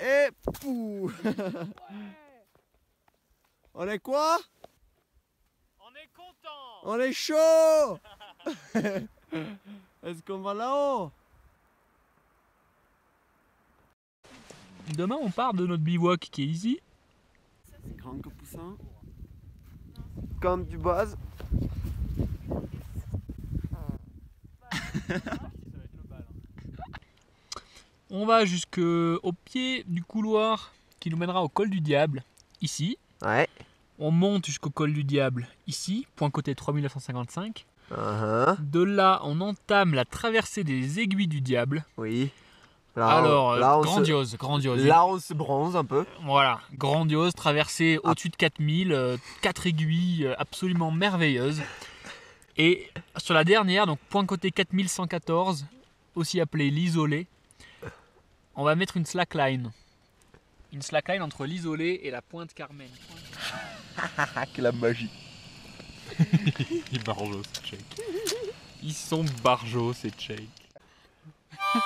Et pou On est quoi? On est content On est chaud Est-ce qu'on va là-haut? Demain, on part de notre bivouac qui est ici. Grand que poussin. Comme du base. On va jusqu'au pied du couloir qui nous mènera au col du diable, ici. Ouais. On monte jusqu'au col du diable, ici, point côté 3955. Uh-huh. De là, on entame la traversée des aiguilles du diable. Oui. Là, Alors, euh, se- grandiose, grandiose. là, on se bronze un peu. Voilà, grandiose, traversée Ah. au-dessus de 4000, euh, quatre aiguilles euh, absolument merveilleuses. Et sur la dernière, donc point côté 4114, aussi appelé l'isolé, on va mettre une slackline. Une slackline entre l'isolé et la pointe Carmen. Que la magie. Ils barjots, c'est Jake. Ils sont barjots, c'est Jake.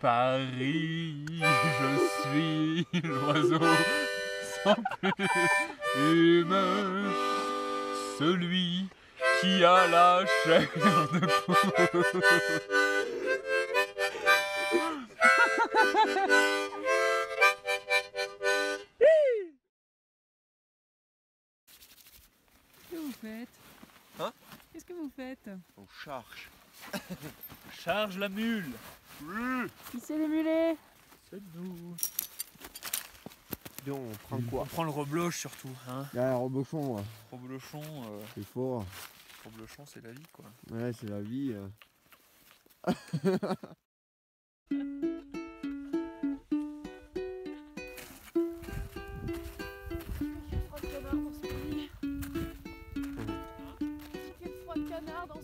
Paris, je suis l'oiseau sans plume, celui qui a la chair de poule. Qu'est-ce que vous faites Hein Qu'est-ce que vous faites On charge. Charge la mule. Qui c'est les mulets C'est nous. Donc, on prend On quoi prend le rebloche surtout, hein. Ah, reblochon, ouais. Reblochon, euh, c'est fort. Reblochon c'est la vie quoi. Ouais, c'est la vie. euh. Froid de canard dans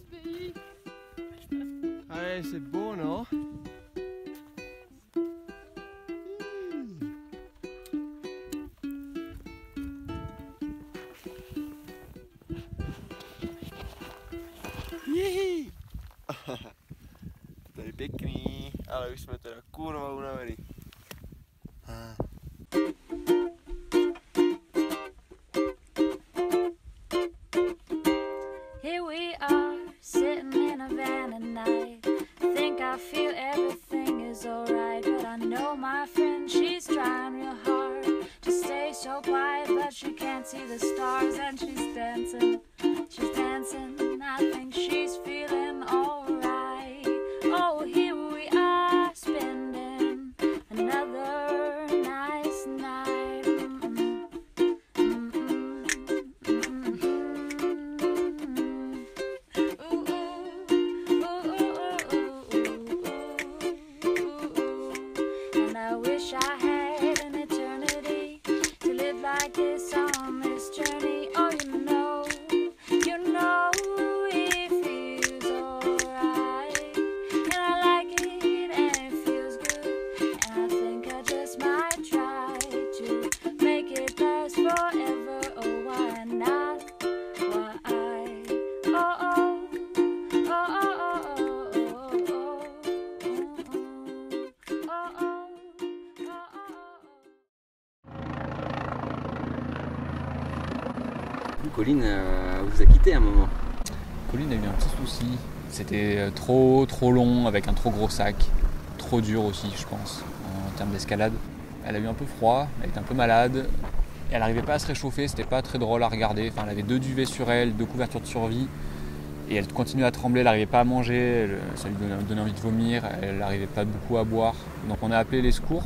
the stars, and she's Colline euh, vous a quitté à un moment. Colline a eu un petit souci. C'était euh, trop trop long avec un trop gros sac. Trop dur aussi, je pense, en termes d'escalade. Elle a eu un peu froid, elle était un peu malade. Elle n'arrivait pas à se réchauffer, c'était pas très drôle à regarder. Enfin, elle avait deux duvets sur elle, deux couvertures de survie. Et elle continuait à trembler, elle n'arrivait pas à manger, ça lui donnait, donnait envie de vomir, elle n'arrivait pas beaucoup à boire. Donc on a appelé les secours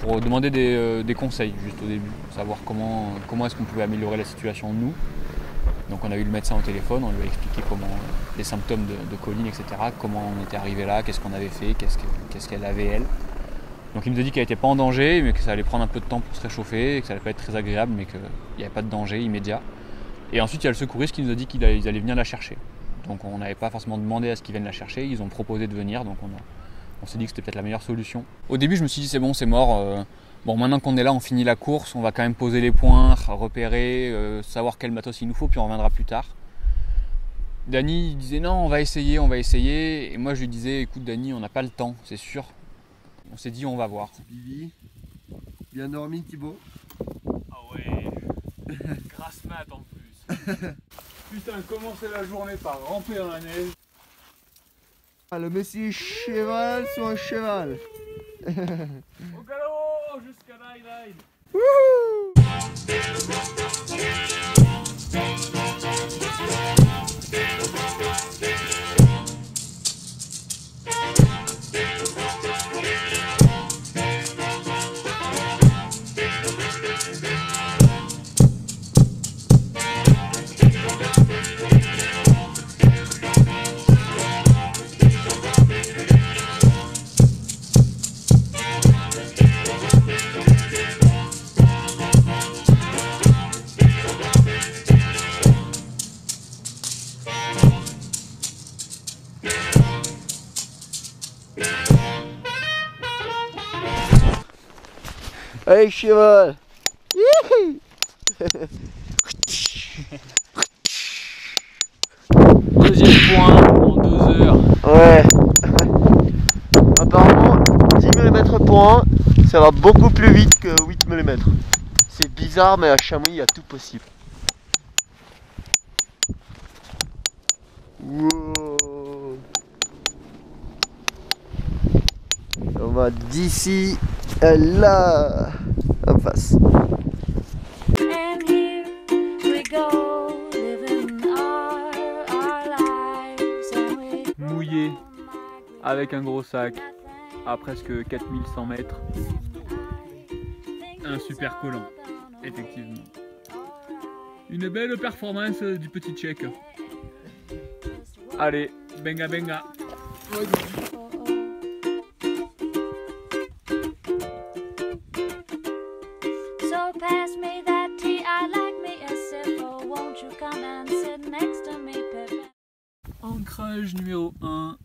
pour demander des, euh, des conseils juste au début, savoir comment, comment est-ce qu'on pouvait améliorer la situation nous. Donc on a eu le médecin au téléphone, on lui a expliqué comment les symptômes de, Colline, etc., comment on était arrivé là, qu'est-ce qu'on avait fait, qu'est-ce que- qu'est-ce qu'elle avait elle. Donc il nous a dit qu'elle n'était pas en danger, mais que ça allait prendre un peu de temps pour se réchauffer, que ça allait pas être très agréable, mais qu'il n'y avait pas de danger immédiat. Et ensuite il y a le secouriste qui nous a dit qu'ils allaient venir la chercher. Donc on n'avait pas forcément demandé à ce qu'ils viennent la chercher, ils ont proposé de venir, donc on s'est dit que c'était peut-être la meilleure solution. Au début je me suis dit c'est bon, c'est mort. euh, bon maintenant qu'on est là, on finit la course, on va quand même poser les points, repérer, euh, savoir quel matos il nous faut, puis on reviendra plus tard. Dany disait non, on va essayer, on va essayer. Et moi je lui disais écoute Dany, on n'a pas le temps, c'est sûr. On s'est dit on va voir. Bibi. Bien dormi Thibaut. Ah ouais, grasse mat en plus. Putain, commencer la journée par ramper dans la neige. Ah, le monsieur cheval sur un cheval. Galop jusqu'à Nine Allez cheval. Deuxième point en deux heures. Ouais. Apparemment, 10 mm pour 1, ça va beaucoup plus vite que 8 mm. C'est bizarre, mais à Chamonix, il y a tout possible. Wow. On va d'ici à là, face. Mouillé avec un gros sac à presque 4100 mètres. Un super collant, effectivement. Une belle performance du petit tchèque. Allez, benga benga. Numéro 1,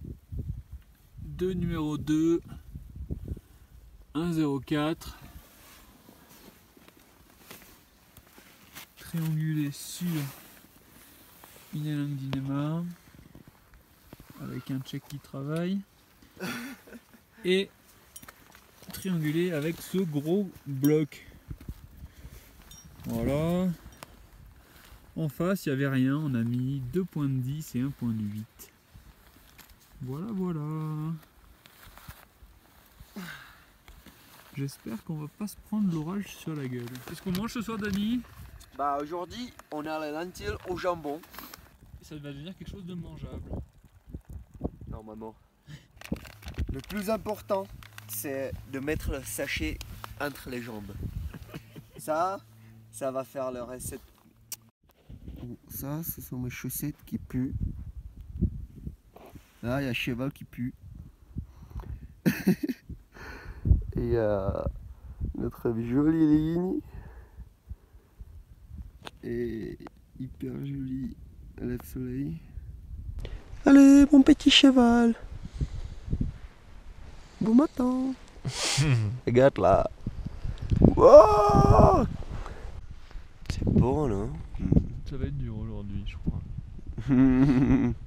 2 numéro 2, 104. Triangulé sur Inelang Dynama avec un check qui travaille et triangulé avec ce gros bloc. Voilà. En face, il n'y avait rien. On a mis 2 points de 10 et 1 point de 8. Voilà, voilà. J'espère qu'on va pas se prendre l'orage sur la gueule. Qu'est-ce qu'on mange ce soir, Dani? Bah aujourd'hui, on a la lentille au jambon. Ça va devenir quelque chose de mangeable. Normalement. Le plus important, c'est de mettre le sachet entre les jambes. Ça, ça va faire le recette. Ça, ce sont mes chaussettes qui puent. Là, il y a cheval qui pue. Et il y a notre jolie ligne. Et hyper jolie lève-soleil. Allez, mon petit cheval. Bon matin. Regarde là. Wow C'est bon, non? Ça va être dur aujourd'hui, je crois.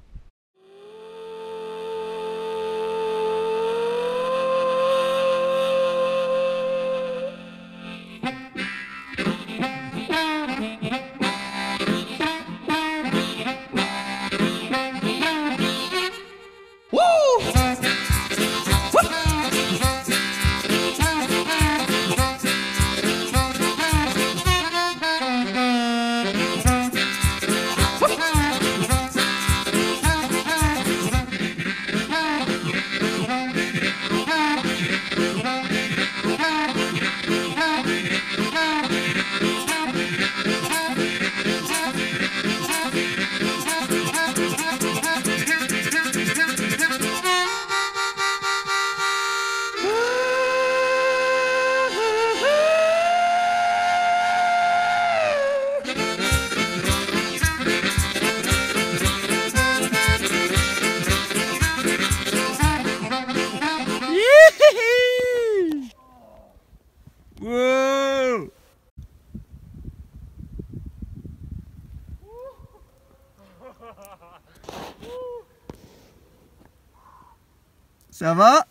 Ça va?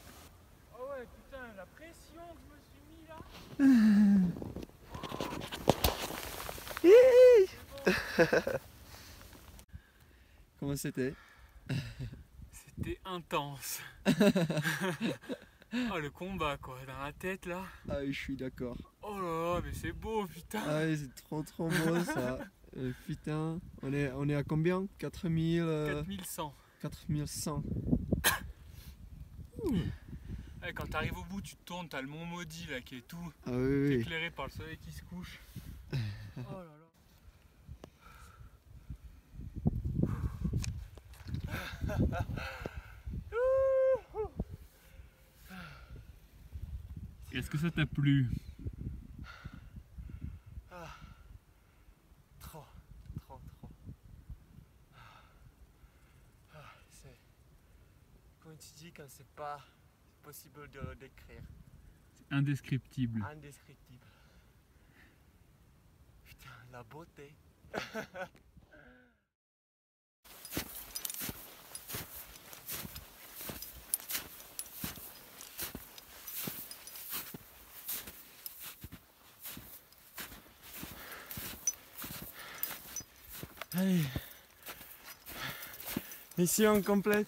Oh ouais, putain, la pression que je me suis mis là. Comment c'était? C'était intense. Ah oh, le combat quoi, dans la tête là. Ah oui, je suis d'accord. Oh là là, mais c'est beau putain. Ah oui, c'est trop trop beau ça. Euh, putain, on est, on est à combien? 4000 euh, 4100. 4100. Ouais, quand t'arrives au bout, tu te tournes, t'as le mont maudit là qui est tout Ah oui, oui. éclairé par le soleil qui se couche. Oh là là. Est-ce que ça t'a plu Trop, trop, trop. Ah, c'est. Comme tu dis, quand c'est pas possible de décrire. Indescriptible. Indescriptible. Putain, la beauté. Allez. Mission complète.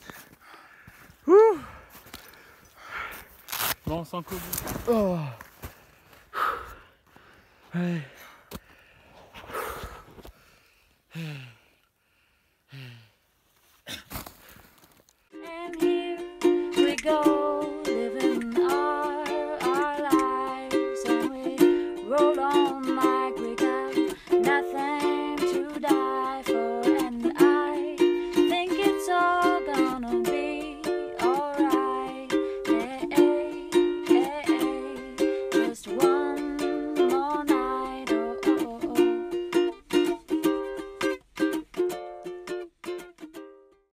Avance encore. Oh. Ouais. And here we go, living our, our lives, and we roll on.